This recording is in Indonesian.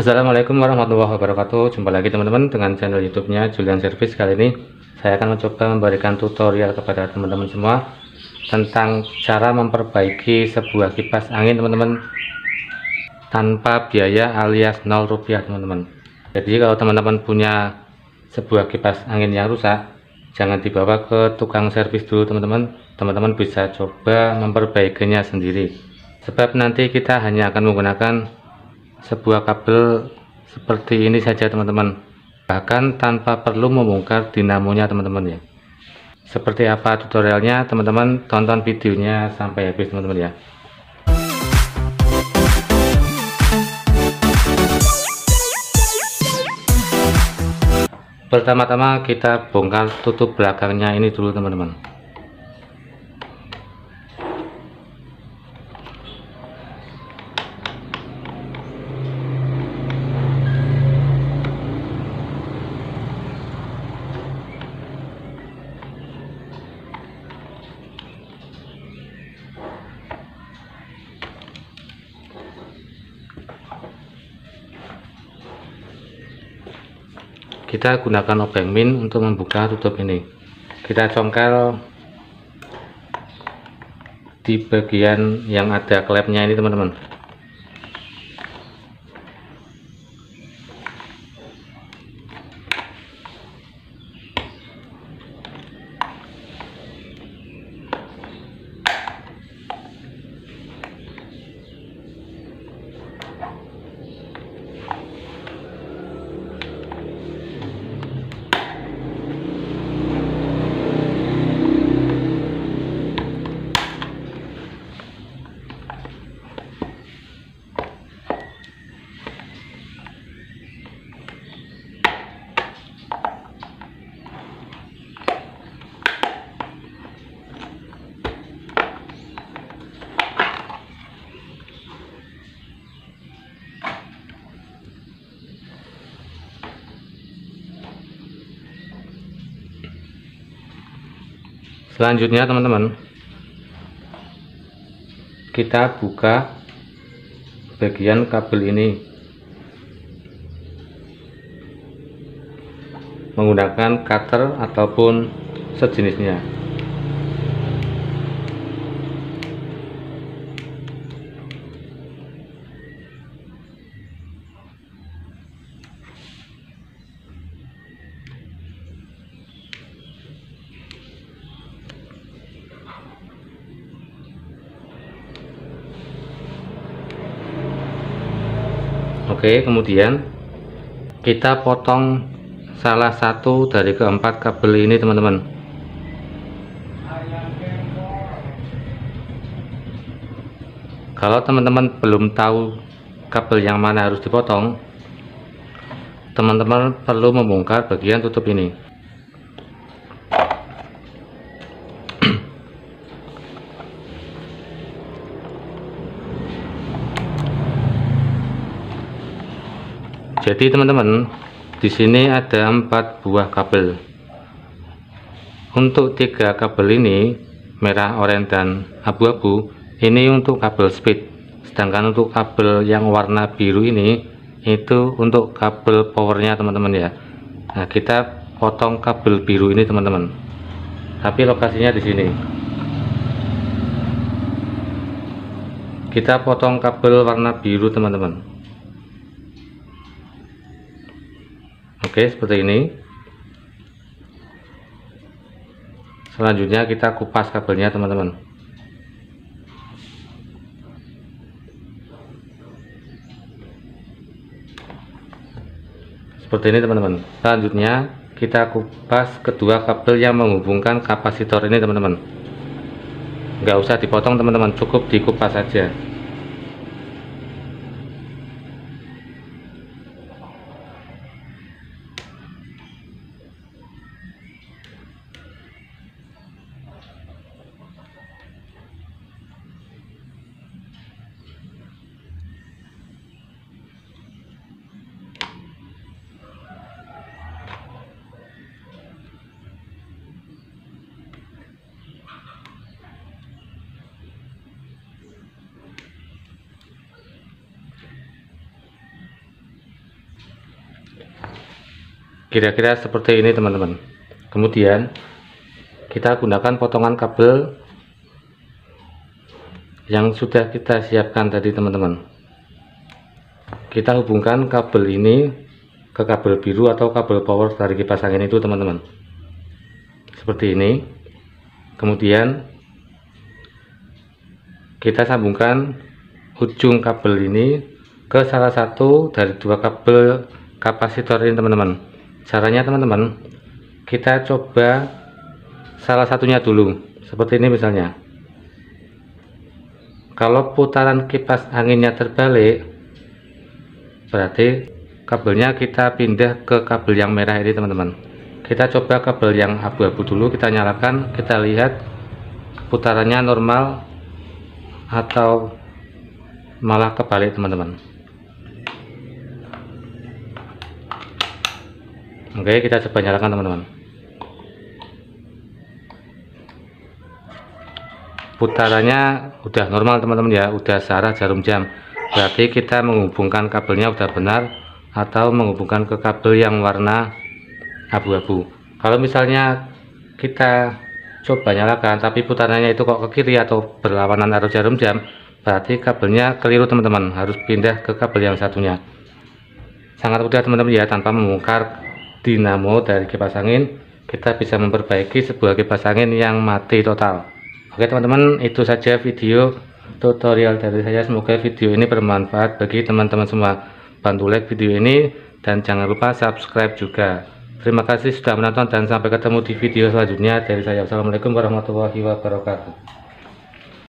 Assalamualaikum warahmatullahi wabarakatuh. Jumpa lagi teman-teman dengan channel youtube-nya Julian Service. Kali ini saya akan mencoba memberikan tutorial kepada teman-teman semua Tentang cara memperbaiki sebuah kipas angin teman-teman Tanpa biaya alias 0 rupiah teman-teman. Jadi kalau teman-teman punya sebuah kipas angin yang rusak Jangan dibawa ke tukang servis dulu teman-teman. Teman-teman bisa coba memperbaikinya sendiri. Sebab nanti kita hanya akan menggunakan sebuah kabel seperti ini saja teman-teman. Bahkan tanpa perlu membongkar dinamonya teman-teman ya. Seperti apa tutorialnya teman-teman tonton videonya sampai habis teman-teman ya. Pertama-tama kita bongkar tutup belakangnya ini dulu teman-teman kita gunakan obeng min untuk membuka tutup ini. Kita congkel di bagian yang ada klepnya ini teman-teman selanjutnya teman-teman. Kita buka bagian kabel ini. Menggunakan cutter ataupun sejenisnya Oke kemudian kita potong salah satu dari keempat kabel ini teman-teman. Kalau teman-teman belum tahu kabel yang mana harus dipotong teman-teman perlu membongkar bagian tutup ini jadi teman-teman di sini ada empat buah kabel. Untuk tiga kabel ini merah oranye dan abu-abu ini untuk kabel speed. Sedangkan untuk kabel yang warna biru ini itu untuk kabel powernya teman-teman ya. Nah kita potong kabel biru ini teman-teman. Tapi lokasinya di sini. Kita potong kabel warna biru teman-teman Oke seperti ini. Selanjutnya kita kupas kabelnya teman-teman. Seperti ini teman-teman. Selanjutnya kita kupas kedua kabel yang menghubungkan kapasitor ini teman-teman. Nggak usah dipotong teman-teman. Cukup dikupas saja kira-kira seperti ini teman-teman. Kemudian kita gunakan potongan kabel yang sudah kita siapkan tadi teman-teman. Kita hubungkan kabel ini ke kabel biru atau kabel power dari kipas angin itu teman-teman. Seperti ini. Kemudian kita sambungkan ujung kabel ini ke salah satu dari dua kabel kapasitor ini teman-teman. Caranya teman-teman kita coba salah satunya dulu. Seperti ini misalnya. Kalau putaran kipas anginnya terbalik berarti kabelnya kita pindah ke kabel yang merah ini teman-teman. Kita coba kabel yang abu-abu dulu kita nyalakan kita lihat putarannya normal atau malah kebalik teman-teman oke kita coba nyalakan teman-teman. Putarannya udah normal teman-teman ya. Udah searah jarum jam. Berarti kita menghubungkan kabelnya udah benar atau menghubungkan ke kabel yang warna abu-abu. Kalau misalnya kita coba nyalakan tapi putarannya itu kok ke kiri atau berlawanan arus jarum jam berarti kabelnya keliru teman-teman. Harus pindah ke kabel yang satunya. Sangat mudah teman-teman ya tanpa membongkar dinamo dari kipas angin kita bisa memperbaiki sebuah kipas angin yang mati total. Oke teman-teman itu saja video tutorial dari saya. Semoga video ini bermanfaat bagi teman-teman semua. Bantu like video ini dan jangan lupa subscribe juga. Terima kasih sudah menonton dan sampai ketemu di video selanjutnya dari saya. Wassalamualaikum warahmatullahi wabarakatuh